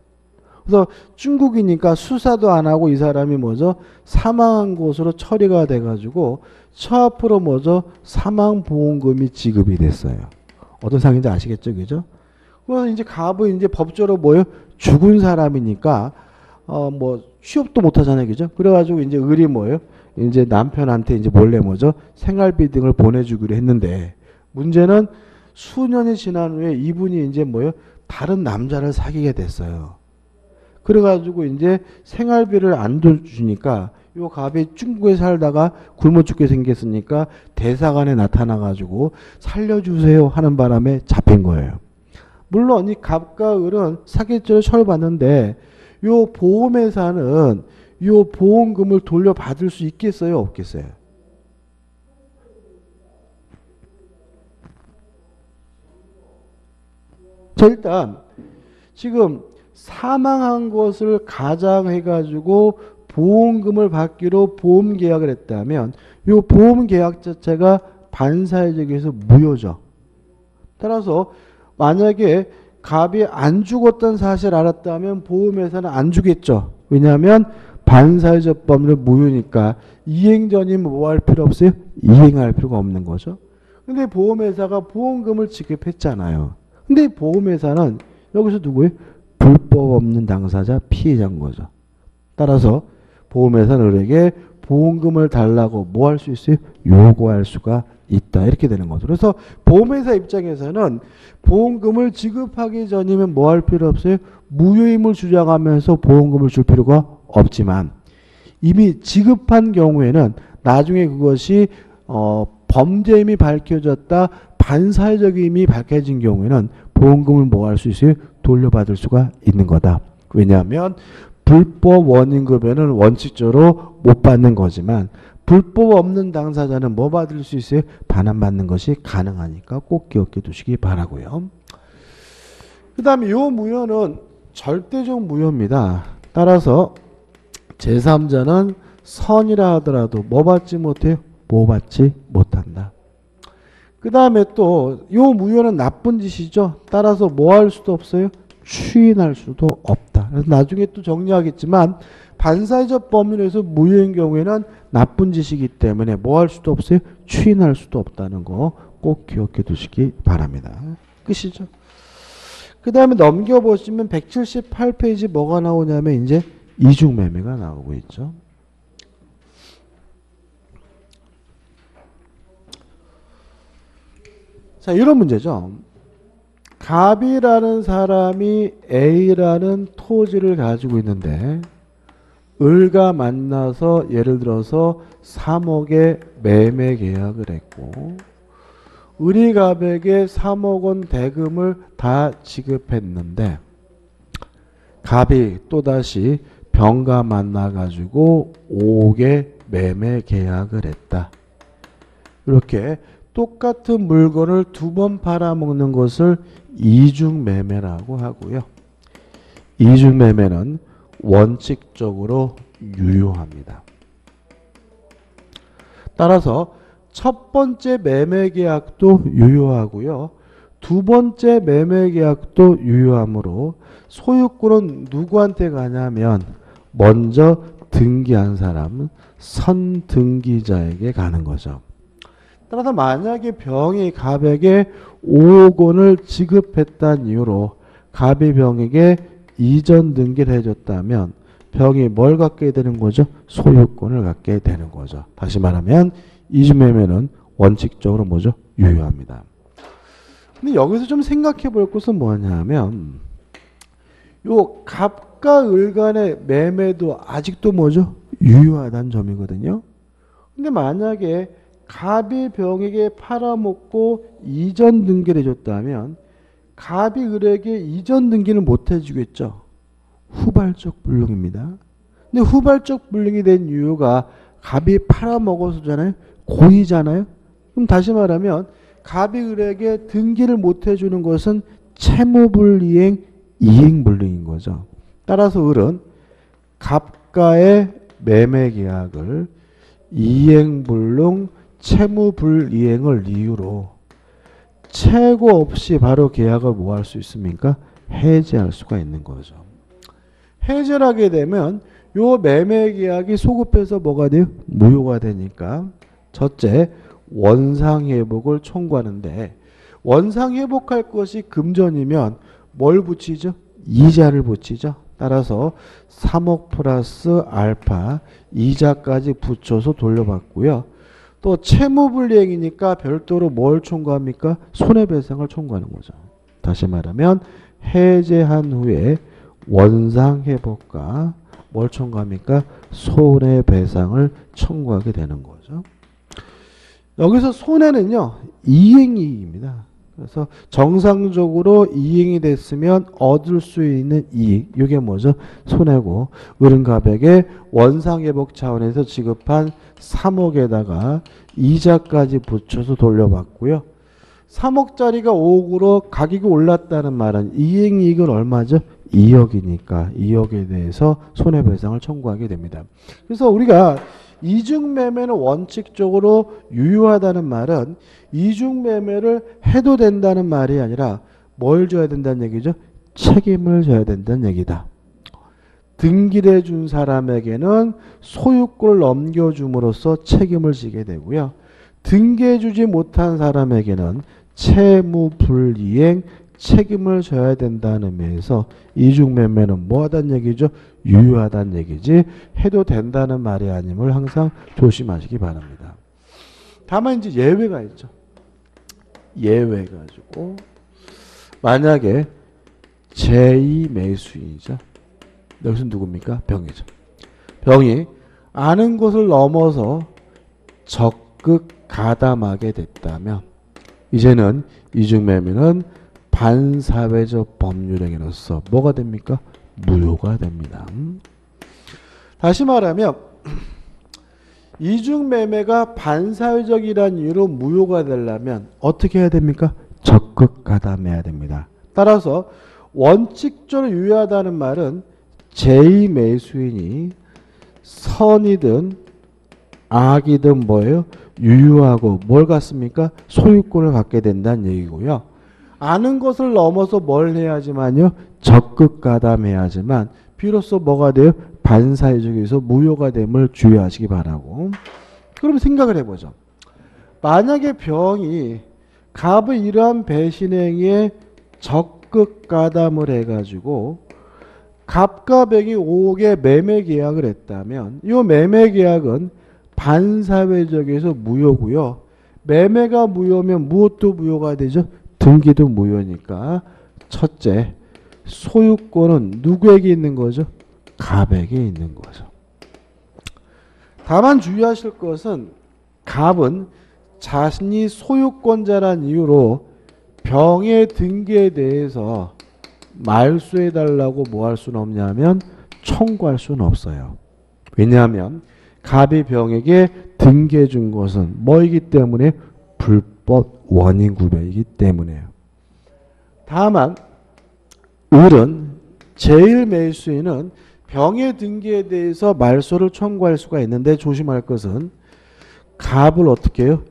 그래서 중국이니까 수사도 안 하고 이 사람이 뭐죠? 사망한 곳으로 처리가 돼가지고 처 앞으로 뭐죠? 사망보험금이 지급이 됐어요. 어떤 상인지 아시겠죠, 그죠? 그래서 이제 갑은 이제 법적으로 뭐요? 죽은 사람이니까 어 뭐 취업도 못 하잖아요, 그죠? 그래가지고 이제 을이 뭐예요? 이제 남편한테 이제 몰래 뭐죠? 생활비 등을 보내주기로 했는데 문제는 수년이 지난 후에 이분이 이제 뭐예요? 다른 남자를 사귀게 됐어요. 그래가지고 이제 생활비를 안 주니까 요 갑이 중국에 살다가 굶어 죽게 생겼으니까 대사관에 나타나가지고 살려주세요 하는 바람에 잡힌 거예요. 물론 이 갑과 을은 사기죄를 처벌받는데 요 보험회사는 요 보험금을 돌려받을 수 있겠어요 없겠어요? 자 일단 지금 사망한 것을 가장해가지고 보험금을 받기로 보험 계약을 했다면 이 보험 계약 자체가 반사회적에서 무효죠. 따라서 만약에 갑이 안 죽었던 사실을 알았다면 보험회사는 안 주겠죠. 왜냐하면 반사회적 법률 무효니까 이행 전이면 뭐할 필요 없어요? 이행할 필요가 없는 거죠. 근데 보험회사가 보험금을 지급했잖아요. 근데 보험회사는 여기서 누구예요? 불법 없는 당사자 피해자인 거죠. 따라서 보험회사는 을에게 보험금을 달라고 뭐 할 수 있어요? 요구할 수가 있다. 이렇게 되는 거죠. 그래서 보험회사 입장에서는 보험금을 지급하기 전이면 뭐 할 필요 없어요? 무효임을 주장하면서 보험금을 줄 필요가 없지만 이미 지급한 경우에는 나중에 그것이 어, 범죄임이 밝혀졌다 반사회적 임이 밝혀진 경우에는 보험금을 뭐 할 수 있어요? 돌려받을 수가 있는 거다. 왜냐하면 불법 원인급여는 원칙적으로 못 받는 거지만 불법 없는 당사자는 뭐 받을 수 있어요? 반환받는 것이 가능하니까 꼭 기억해 두시기 바라고요. 그 다음에 요 무효는 절대적 무효입니다. 따라서 제3자는 선이라 하더라도 뭐 받지 못해요? 뭐 받지 못한다. 그 다음에 또 요 무효는 나쁜 짓이죠. 따라서 뭐 할 수도 없어요? 추인할 수도 없다. 그래서 나중에 또 정리하겠지만 반사회적 범위에서 무효인 경우에는 나쁜 짓이기 때문에 뭐 할 수도 없어요? 추인할 수도 없다는 거 꼭 기억해 두시기 바랍니다. 끝이죠. 그 다음에 넘겨보시면 178페이지 뭐가 나오냐면 이제 이중매매가 나오고 있죠. 자, 이런 문제죠. 갑이라는 사람이 A라는 토지를 가지고 있는데 을과 만나서 예를 들어서 3억의 매매 계약을 했고 을이 갑에게 3억 원 대금을 다 지급했는데 갑이 또다시 병과 만나가지고 5억의 매매 계약을 했다. 이렇게 똑같은 물건을 두 번 팔아먹는 것을 이중매매라고 하고요. 이중매매는 원칙적으로 유효합니다. 따라서 첫 번째 매매 계약도 유효하고요. 두 번째 매매 계약도 유효하므로 소유권은 누구한테 가냐면 먼저 등기한 사람은 선등기자에게 가는 거죠. 따라서 만약에 병이 갑에게 5억 원을 지급했다는 이유로 갑이 병에게 이전 등기를 해줬다면 병이 뭘 갖게 되는 거죠? 소유권을 갖게 되는 거죠. 다시 말하면 이주매매는 원칙적으로 뭐죠? 유효합니다. 근데 여기서 좀 생각해 볼 것은 뭐냐면 요 갑과 을 간의 매매도 아직도 뭐죠? 유효하다는 점이거든요. 근데 만약에 갑이 병에게 팔아먹고 이전 등기를 해줬다면 갑이 을에게 이전 등기는 못 해주겠죠. 후발적 불능입니다. 근데 후발적 불능이 된 이유가 갑이 팔아먹어서잖아요. 고의잖아요. 그럼 다시 말하면 갑이 을에게 등기를 못 해주는 것은 채무불이행 이행불능인 거죠. 따라서 을은 갑과의 매매계약을 이행불능 채무불이행을 이유로 최고 없이 바로 계약을 뭐 할 수 있습니까? 해지할 수가 있는 거죠. 해지를 하게 되면 요 매매 계약이 소급해서 뭐가 돼요? 무효가 되니까 첫째 원상 회복을 청구하는데 원상 회복할 것이 금전이면 뭘 붙이죠? 이자를 붙이죠. 따라서 3억 플러스 알파 이자까지 붙여서 돌려받고요. 또 채무불이행이니까 별도로 뭘 청구합니까? 손해배상을 청구하는 거죠. 다시 말하면 해제한 후에 원상회복과 뭘 청구합니까? 손해배상을 청구하게 되는 거죠. 여기서 손해는요. 이행이익입니다. 그래서 정상적으로 이행이 됐으면 얻을 수 있는 이익 이게 뭐죠? 손해고 을은가백의 원상회복 차원에서 지급한 3억에다가 이자까지 붙여서 돌려받고요. 3억짜리가 5억으로 가격이 올랐다는 말은 이행이익은 얼마죠? 2억이니까 2억에 대해서 손해배상을 청구하게 됩니다. 그래서 우리가 이중매매는 원칙적으로 유효하다는 말은 이중매매를 해도 된다는 말이 아니라 뭘 줘야 된다는 얘기죠? 책임을 져야 된다는 얘기다. 등기를 해준 사람에게는 소유권을 넘겨줌으로써 책임을 지게 되고요. 등기해 주지 못한 사람에게는 채무 불이행 책임을 져야 된다는 의미에서 이중매매는 뭐하다는 얘기죠? 유효하다는 얘기지 해도 된다는 말이 아님을 항상 조심하시기 바랍니다. 다만 이제 예외가 있죠. 예외 가지고 만약에 제2 매수인이죠. 여기서 누굽니까? 병이죠. 병이 아는 것을 넘어서 적극 가담하게 됐다면 이제는 이중매매는 반사회적 법률행위로서 뭐가 됩니까? 무효가 됩니다. 다시 말하면 이중매매가 반사회적이란 이유로 무효가 되려면 어떻게 해야 됩니까? 적극 가담해야 됩니다. 따라서 원칙적으로 유효하다는 말은 제2매수인이 선이든 악이든 뭐예요? 유효하고 뭘 갖습니까? 소유권을 갖게 된다는 얘기고요. 아는 것을 넘어서 뭘 해야지만요? 적극 가담해야지만 비로소 뭐가 돼요? 반사회적에서 무효가 됨을 주의하시기 바라고. 그럼 생각을 해보죠. 만약에 병이 갑의 이러한 배신행위에 적극 가담을 해가지고 갑과 병이 5억의 매매 계약을 했다면 이 매매 계약은 반사회적에서 무효고요. 매매가 무효면 무엇도 무효가 되죠? 등기도 무효니까 첫째 소유권은 누구에게 있는 거죠? 갑에게 있는 거죠. 다만 주의하실 것은 갑은 자신이 소유권자란 이유로 병의 등기에 대해서 말소해 달라고 뭐 할 수는 없냐면 청구할 수는 없어요. 왜냐하면 갑이 병에게 등기해 준 것은 뭐이기 때문에 불법 원인 구별이기 때문에요. 다만 을은 제일 매수인은 병의 등기에 대해서 말소를 청구할 수가 있는데 조심할 것은 갑을 어떻게 해요?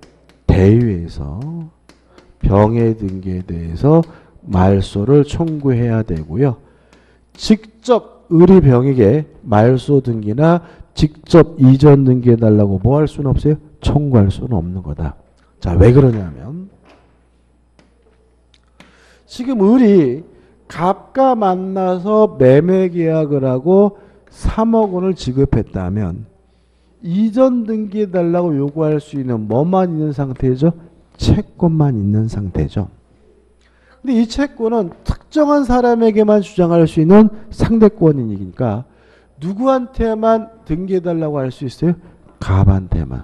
대위에서 병의 등기에 대해서 말소를 청구해야 되고요. 직접 을이 병에게 말소 등기나 직접 이전 등기해 달라고 뭐 할 수는 없어요? 청구할 수는 없는 거다. 자, 왜 그러냐면 지금 을이 갑과 만나서 매매 계약을 하고 3억 원을 지급했다면 이전 등기해 달라고 요구할 수 있는 뭐만 있는 상태죠? 채권만 있는 상태죠. 근데 이 채권은 특정한 사람에게만 주장할 수 있는 상대권이니까 누구한테만 등기해달라고 할 수 있어요? 갑한테만.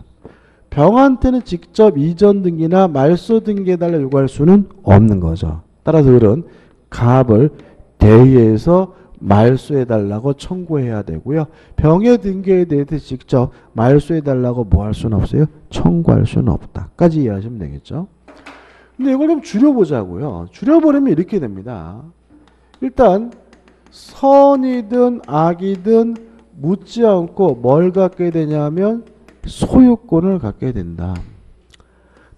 병한테는 직접 이전 등기나 말소 등기해달라 요구할 수는 없는 거죠. 따라서 을은 갑을 대의해서 말소해달라고 청구해야 되고요. 병의 등기에 대해서 직접 말소해달라고 뭐 할 수는 없어요? 청구할 수는 없다. 까지 이해하시면 되겠죠. 근데 이걸 좀 줄여보자고요. 줄여버리면 이렇게 됩니다. 일단 선이든 악이든 묻지 않고 뭘 갖게 되냐면 소유권을 갖게 된다.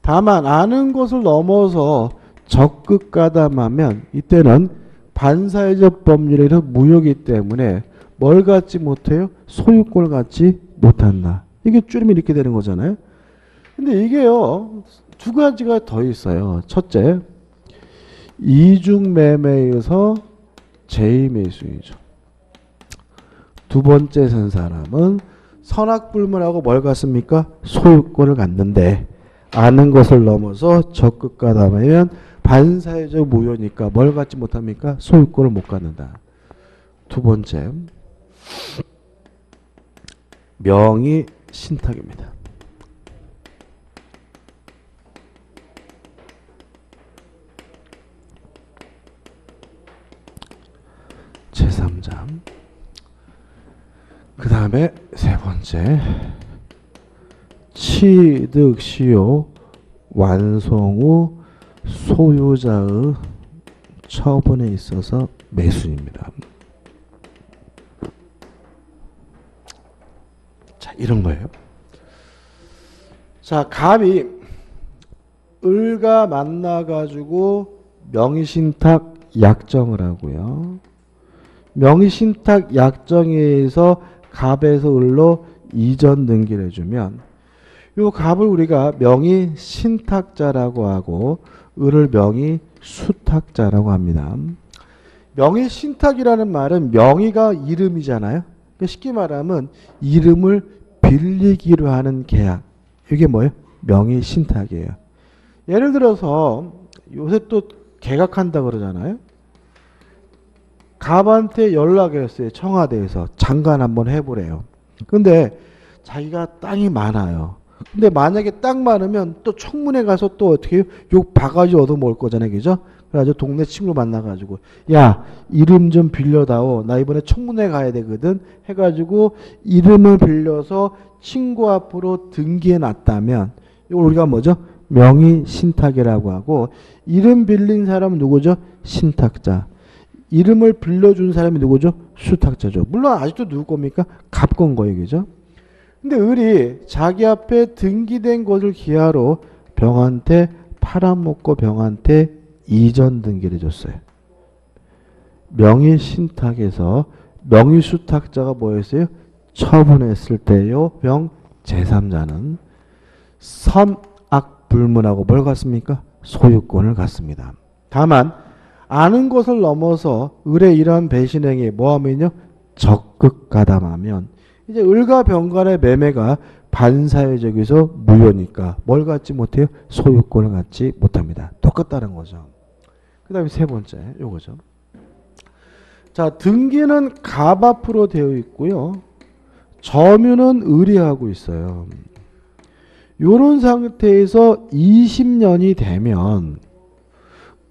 다만 아는 것을 넘어서 적극 가담하면 이때는 반사회적 법률에서 무효이기 때문에 뭘 갖지 못해요? 소유권을 갖지 못한다. 이게 줄이면 이렇게 되는 거잖아요. 근데 이게요. 두 가지가 더 있어요. 첫째, 이중매매에서 제2매수이죠. 두 번째 선 사람은 선악불문하고 뭘 갖습니까? 소유권을 갖는데 아는 것을 넘어서 적극 가담하면 반사회적 무효니까 뭘 갖지 못합니까? 소유권을 못 갖는다. 두 번째, 명의 신탁입니다. 제3자. 그 다음에 세 번째, 취득 시효 완성 후 소유자의 처분에 있어서 매수입니다. 자, 이런 거예요. 자, 갑이 을과 만나가지고 명의신탁 약정을 하고요. 명의신탁 약정에 의해서 갑에서 을로 이전 등기를 해주면 요 갑을 우리가 명의신탁자라고 하고 을을 명의 수탁자라고 합니다. 명의 신탁이라는 말은 명의가 이름이잖아요. 그러니까 쉽게 말하면 이름을 빌리기로 하는 계약. 이게 뭐예요? 명의 신탁이에요. 예를 들어서 요새 또 개각한다 그러잖아요. 갑한테 연락을 했어요. 청와대에서 장관 한번 해보래요. 근데 자기가 땅이 많아요. 근데 만약에 딱 많으면 또 청문회 가서 또 어떻게 욕 바가지 얻어 먹을 거잖아요. 그죠? 그래가지고 동네 친구 만나가지고 야 이름 좀 빌려다오. 나 이번에 청문회 가야 되거든. 해가지고 이름을 빌려서 친구 앞으로 등기해 놨다면 이걸 우리가 뭐죠? 명의 신탁이라고 하고 이름 빌린 사람은 누구죠? 신탁자. 이름을 빌려준 사람이 누구죠? 수탁자죠. 물론 아직도 누구 겁니까? 갑건 거예요. 근데 을이 자기 앞에 등기된 것을 기하로 병한테 팔아먹고 병한테 이전 등기를 줬어요. 명의 신탁에서 명의 수탁자가 뭐였어요? 처분했을 때요. 병 제3자는 선악 불문하고 뭘 갖습니까? 소유권을 갖습니다. 다만 아는 것을 넘어서 을의 이러한 배신행위 뭐하면요? 적극 가담하면 이제 을과 병간의 매매가 반사회적에서 무효니까 뭘 갖지 못해요? 소유권을 갖지 못합니다. 똑같다는 거죠. 그 다음에 세 번째 요거죠. 자 등기는 갑 앞으로 되어 있고요. 점유는 을이 하고 있어요. 요런 상태에서 20년이 되면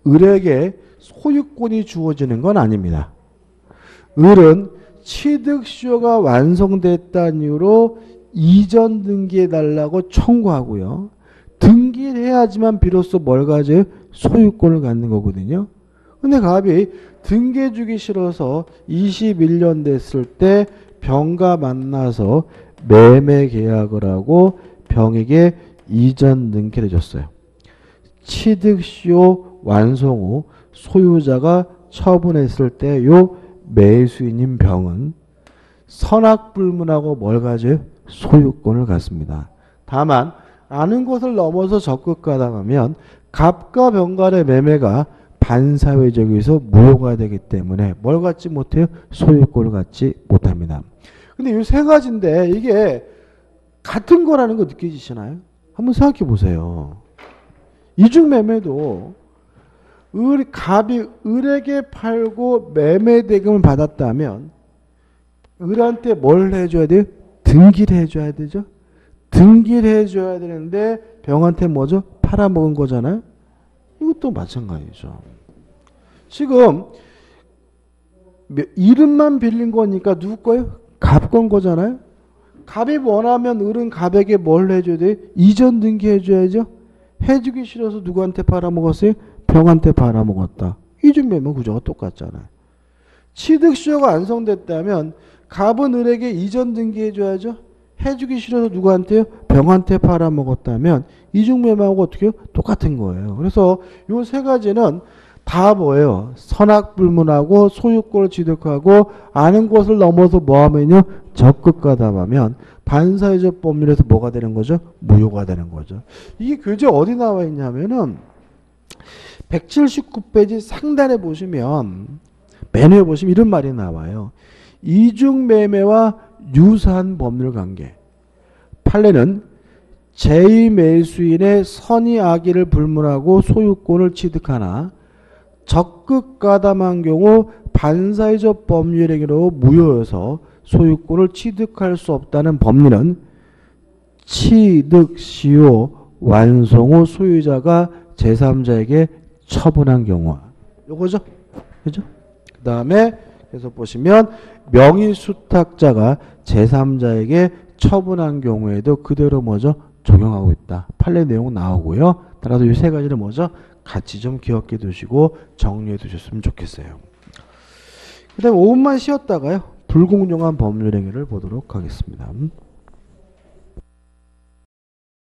을에게 소유권이 주어지는 건 아닙니다. 을은 취득시효가 완성됐다는 이유로 이전 등기해달라고 청구하고요. 등기를 해야지만 비로소 뭘 가져요? 소유권을 갖는 거거든요. 근데 갑이 등기해 주기 싫어서 21년 됐을 때 병과 만나서 매매 계약을 하고 병에게 이전 등기를 해줬어요. 취득시효 완성 후 소유자가 처분했을 때 요 매수인인 병은 선악불문하고 뭘 가져요? 소유권을 갖습니다. 다만 아는 것을 넘어서 적극 가담하면 갑과 병간의 매매가 반사회적에서 무효가 되기 때문에 뭘 갖지 못해요? 소유권을 갖지 못합니다. 근데 이 세 가지인데 이게 같은 거라는 거 느껴지시나요? 한번 생각해 보세요. 이중 매매도 을, 갑이 을에게 팔고 매매 대금을 받았다면 을한테 뭘 해줘야 돼요? 등기를 해줘야 되죠. 등기를 해줘야 되는데 병한테 뭐죠? 팔아먹은 거잖아요. 이것도 마찬가지죠. 지금 몇- 이름만 빌린 거니까 누구 거예요? 갑 건 거잖아요. 갑이 원하면 을은 갑에게 뭘 해줘야 돼? 이전 등기 해줘야죠. 해주기 싫어서 누구한테 팔아먹었어요? 병한테 팔아먹었다. 이중매매 구조가 똑같잖아요. 취득시효가 완성됐다면 갑은 을에게 이전 등기해줘야죠. 해주기 싫어서 누구한테요? 병한테 팔아먹었다면 이중매매하고 어떻게 요 똑같은 거예요. 그래서 요 세 가지는 다 뭐예요? 선악불문하고 소유권을 취득하고 아는 것을 넘어서 뭐하면요? 적극 가담하면 반사회적 법률에서 뭐가 되는 거죠? 무효가 되는 거죠. 이게 교재 어디 나와 있냐면은 179페이지 상단에 보시면 메뉴에 보시면 이런 말이 나와요. 이중매매와 유사한 법률 관계. 판례는 제2매수인의 선의 악의를 불문하고 소유권을 취득하나 적극 가담한 경우 반사회적 법률행위로 무효여서 소유권을 취득할 수 없다는 법리는 취득 시효 완성 후 소유자가 제3자에게 처분한 경우 요거죠? 그죠? 그 다음에 계속 보시면 명의 수탁자가 제3자에게 처분한 경우에도 그대로 뭐죠? 적용하고 있다. 판례 내용 나오고요. 따라서 이 세 가지를 뭐죠? 같이 좀 기억해 두시고 정리해 두셨으면 좋겠어요. 그 다음에 5분만 쉬었다가요. 불공정한 법률 행위를 보도록 하겠습니다. 음.